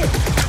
you.